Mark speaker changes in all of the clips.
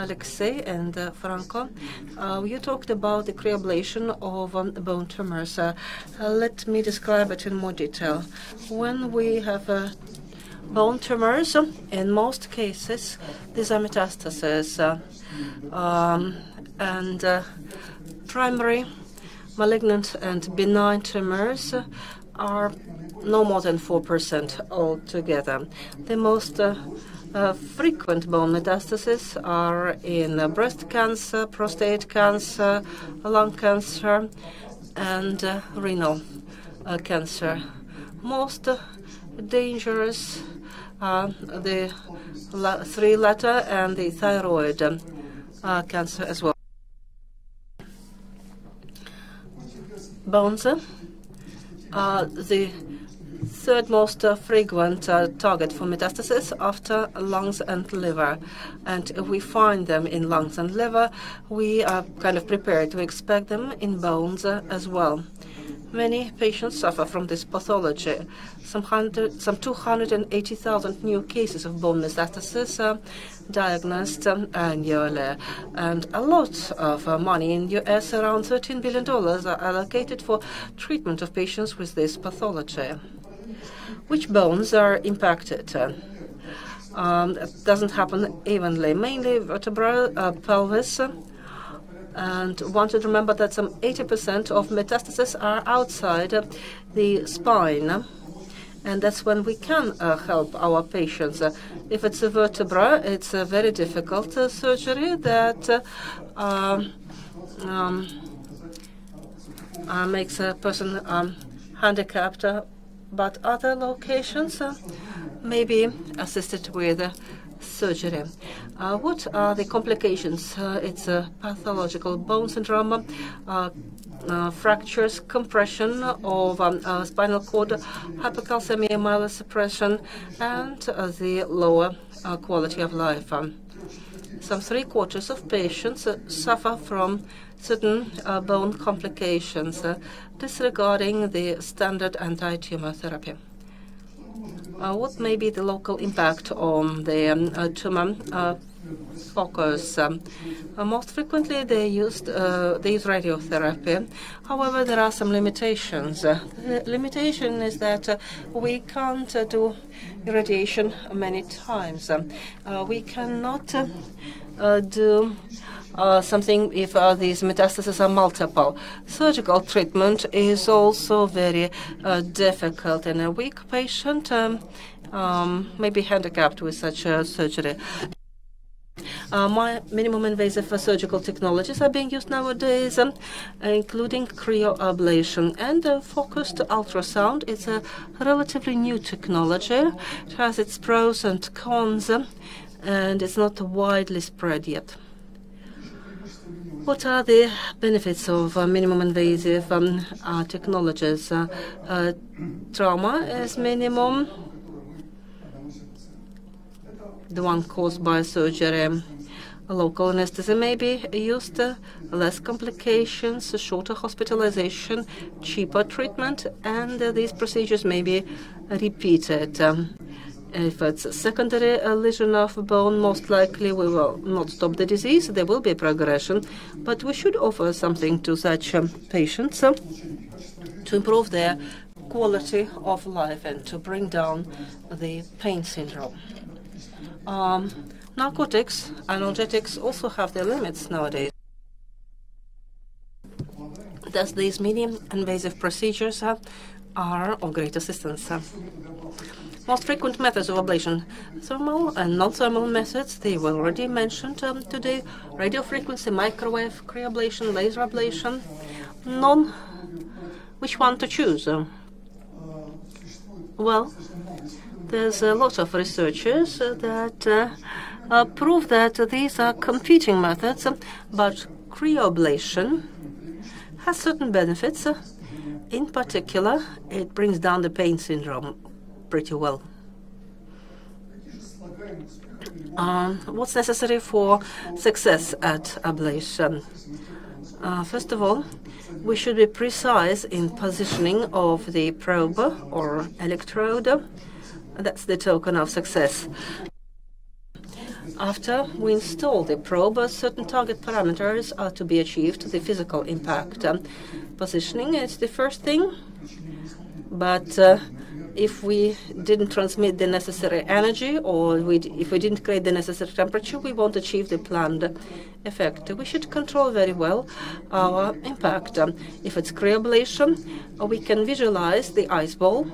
Speaker 1: Alexey and uh, Franco. Uh, you talked about the cryoablation of um, bone tumors. Uh, let me describe it in more detail. When we have bone tumors, in most cases, these are metastases. Um, and primary malignant and benign tumors are no more than 4% altogether. The most uh, uh, frequent bone metastases are in uh, breast cancer, prostate cancer, lung cancer, and uh, renal uh, cancer. Most dangerous are the la three latter and the thyroid uh, cancer as well. Bones are the third most uh, frequent uh, target for metastasis after lungs and liver. And if we find them in lungs and liver, we are kind of prepared to expect them in bones uh, as well. Many patients suffer from this pathology. Some, some 280,000 new cases of bone metastasis are diagnosed um, annually. And a lot of uh, money in the US, around $13 billion, are allocated for treatment of patients with this pathology. Which bones are impacted? Um, it doesn't happen evenly. Mainly vertebra, uh, pelvis, and want to remember that some 80% of metastases are outside the spine. And that's when we can uh, help our patients. Uh, if it's a vertebra, it's a very difficult uh, surgery that uh, um, um, uh, makes a person um, handicapped but other locations uh, may be assisted with surgery. Uh, what are the complications? Uh, it's a pathological bone syndrome, uh, uh fractures, compression of um, spinal cord, hypercalcemia, myelosuppression, and the lower quality of life. Um, some three quarters of patients suffer from certain uh, bone complications, uh, disregarding the standard anti-tumor therapy. Uh, what may be the local impact on the um, uh, tumor uh, focus? Um, uh, most frequently, they used they use radiotherapy. However, there are some limitations. the limitation is that we can't do irradiation many times. Um, we cannot do uh, something if uh, these metastases are multiple. Surgical treatment is also very uh, difficult, in a weak patient um, um, handicapped with such a surgery. Uh, my minimum invasive surgical technologies are being used nowadays, um, including cryoablation and uh, focused ultrasound. It's a relatively new technology. It has its pros and cons, um, and it's not widely spread yet. What are the benefits of uh, minimum invasive um, uh, technologies? Uh, uh trauma is minimum, the one caused by surgery. Local anesthesia may be used, uh, less complications, shorter hospitalization, cheaper treatment, and uh, these procedures may be repeated. Um, if it's a secondary uh, lesion of bone, most likely we will not stop the disease. There will be progression, but we should offer something to such um, patients uh, to improve their quality of life and to bring down the pain syndrome. Um, narcotics, analgesics also have their limits nowadays. Thus, these medium invasive procedures uh, are of great assistance. Most frequent methods of ablation, thermal and non-thermal methods, they were already mentioned um, today. Radio frequency, microwave, cryoablation, laser ablation. None. Which one to choose? well, there's a lot of researchers that uh, uh, prove that these are competing methods, but cryoablation has certain benefits. In particular, it brings down the pain syndrome pretty well. Um, what's necessary for success at ablation? Uh, first of all, we should be precise in positioning of the probe or electrode. That's the token of success. After we install the probe, certain target parameters are to be achieved, the physical impact. Positioning is the first thing, but uh, if we didn't transmit the necessary energy or we if we didn't create the necessary temperature, we won't achieve the planned effect. We should control very well our impact. If it's cryoablation, we can visualize the ice ball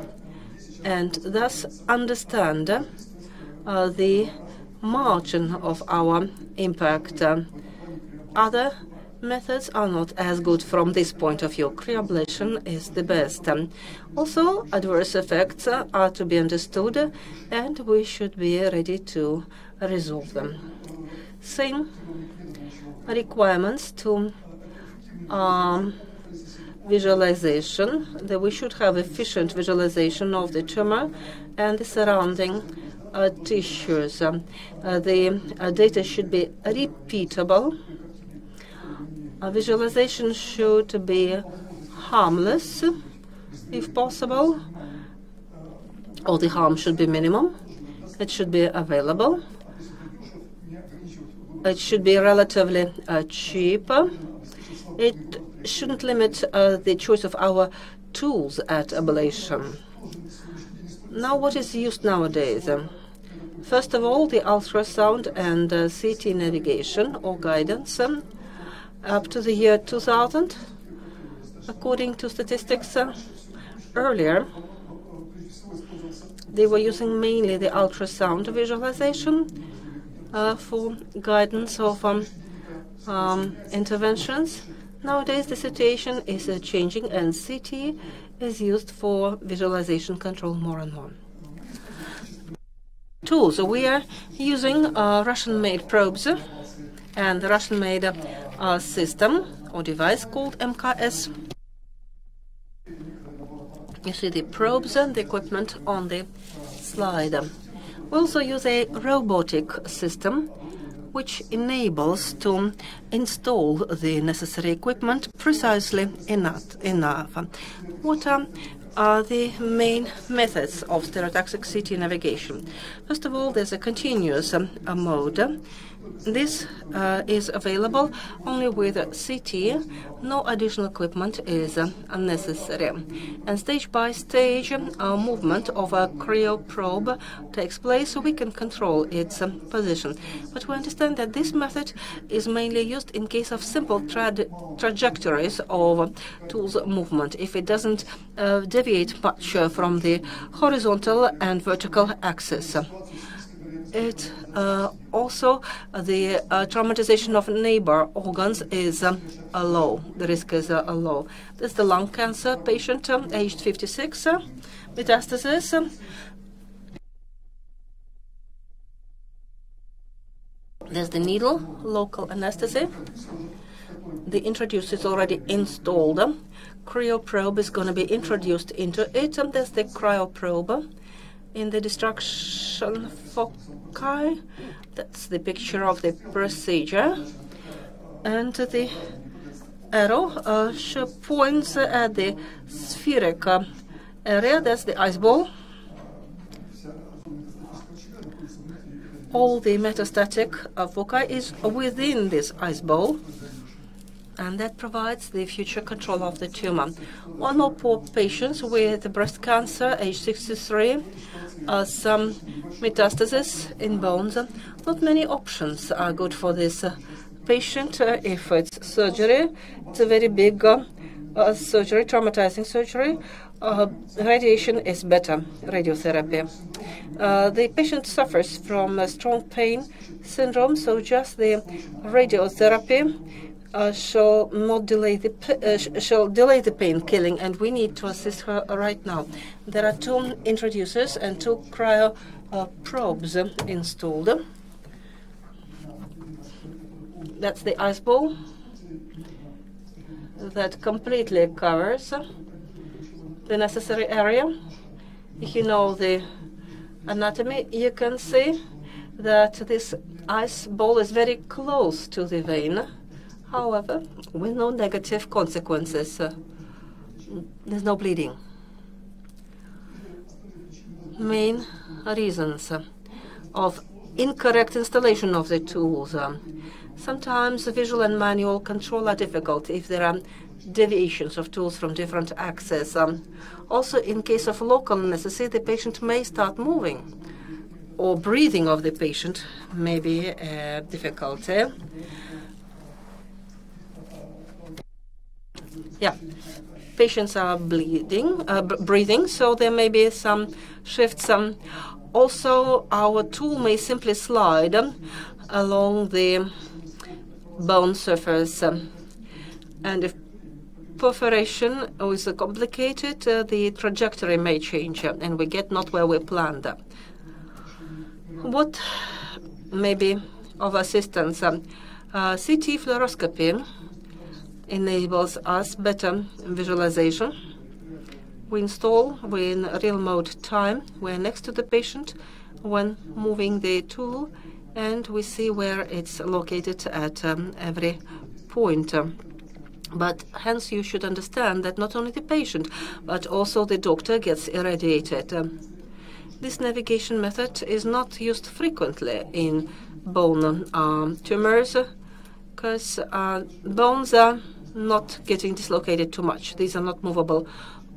Speaker 1: and thus understand uh, the margin of our impact. Other methods are not as good from this point of view. Cryoablation is the best. Also, adverse effects are to be understood and we should be ready to resolve them. Same requirements to um, visualization, that we should have efficient visualization of the tumor and the surrounding uh, tissues. Uh, the uh, data should be repeatable a visualization should be harmless, if possible, or the harm should be minimum. It should be available. It should be relatively uh, cheap. It shouldn't limit uh, the choice of our tools at ablation. Now, what is used nowadays? First of all, the ultrasound and uh, CT navigation or guidance up to the year 2000, according to statistics uh, earlier, they were using mainly the ultrasound visualization uh, for guidance of um, um, interventions. Nowadays, the situation is uh, changing, and CT is used for visualization control more and more. Tools. We are using uh, Russian-made probes and the Russian-made uh, system or device called MKS. You see the probes and the equipment on the slide. We also use a robotic system which enables to install the necessary equipment precisely enough. enough. What are, are the main methods of stereotactic CT navigation? First of all, there's a continuous um, mode this uh, is available only with CT. No additional equipment is uh, unnecessary. And stage by stage uh, movement of a cryo probe takes place so we can control its um, position. But we understand that this method is mainly used in case of simple tra trajectories of tool's movement. If it doesn't uh, deviate much from the horizontal and vertical axis it uh, also uh, the uh, traumatization of neighbor organs is um, low. The risk is low. This is the lung cancer patient, um, aged 56, uh, metastasis. Um, there's the needle, local anesthesia. The introducer is already installed. Cryoprobe is going to be introduced into it. And there's the cryoprobe in the destruction That's the picture of the procedure. And the arrow uh, points at the spheric uh, area. That's the ice ball. All the metastatic uh, foci is within this ice ball and that provides the future control of the tumor. One or four patients with breast cancer, age 63, uh, some metastasis in bones. Not many options are good for this patient. Uh, if it's surgery, it's a very big uh, uh, surgery, traumatizing surgery. Uh, radiation is better, radiotherapy. the patient suffers from strong pain syndrome, so just the radiotherapy uh, shall not delay the uh, shall delay the pain killing, and we need to assist her right now. There are two introducers and two cryo uh, probes installed. That's the ice ball that completely covers the necessary area. If you know the anatomy, you can see that this ice ball is very close to the vein However, with no negative consequences, uh, there's no bleeding. Main reasons of incorrect installation of the tools. Um, sometimes visual and manual control are difficult if there are deviations of tools from different axes. Um, also, in case of local anesthesia, the patient may start moving or breathing of the patient may be a difficulty. Yeah, patients are bleeding, uh, breathing, so there may be some shifts. Um, also, our tool may simply slide um, along the bone surface. Um, and if perforation is complicated, uh, the trajectory may change uh, and we get not where we planned. What may be of assistance? Um, uh, CT fluoroscopy enables us better visualization. We install in real mode time. We're next to the patient when moving the tool, and we see where it's located at um, every point. But hence, you should understand that not only the patient, but also the doctor gets irradiated. Um, this navigation method is not used frequently in bone um, tumors because uh, bones are not getting dislocated too much. These are not movable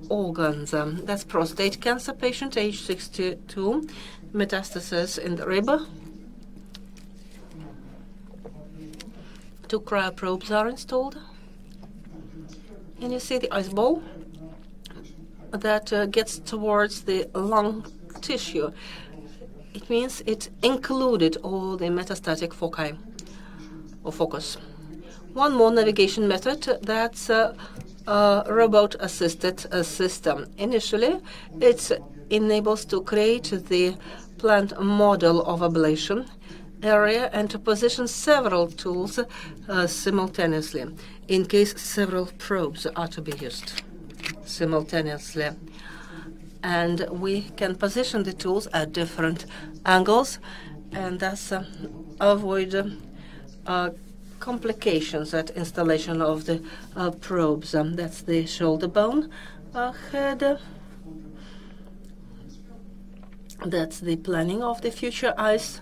Speaker 1: organs. Um, that's prostate cancer patient, age 62, metastasis in the rib. Two cryoprobes are installed. And you see the ice ball that uh, gets towards the lung tissue. It means it included all the metastatic foci or focus. One more navigation method that's a, a robot-assisted system. Initially, it enables to create the planned model of ablation area and to position several tools uh, simultaneously in case several probes are to be used simultaneously. And we can position the tools at different angles and thus uh, avoid uh, complications at installation of the uh, probes. Um, that's the shoulder bone uh, head. That's the planning of the future ice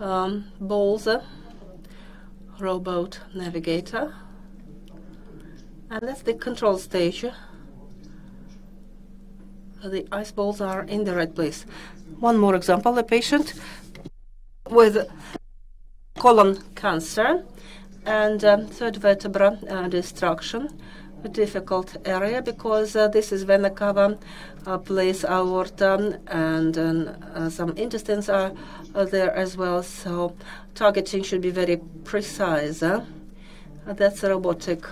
Speaker 1: um, balls, uh, robot navigator. And that's the control stage. The ice balls are in the right place. One more example, a patient with colon cancer and um, third vertebra uh, destruction a difficult area because uh, this is vena cava uh, place aorta and uh, some intestines are there as well. So targeting should be very precise that's robotic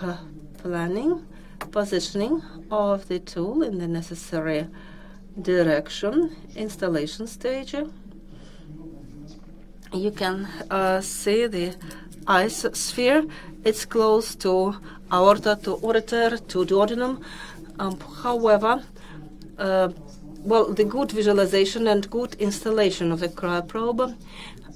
Speaker 1: planning positioning of the tool in the necessary direction installation stage you can uh, see the ice sphere. It's close to aorta, to ureter, to duodenum. Um, however, uh, well, the good visualization and good installation of the cryoprobe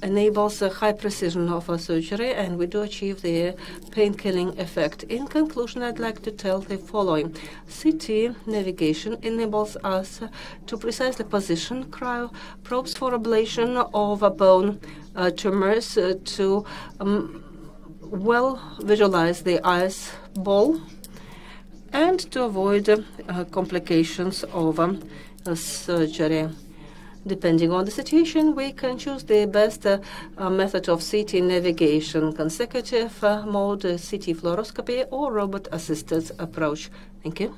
Speaker 1: enables a high precision of our surgery, and we do achieve the pain-killing effect. In conclusion, I'd like to tell the following. CT navigation enables us to precisely position cryoprobes for ablation of a bone uh, tumors uh, to um, well visualize the ice ball and to avoid uh, complications of um, surgery. Depending on the situation, we can choose the best uh, uh, method of CT navigation, consecutive uh, mode, CT fluoroscopy, or robot-assisted approach. Thank you.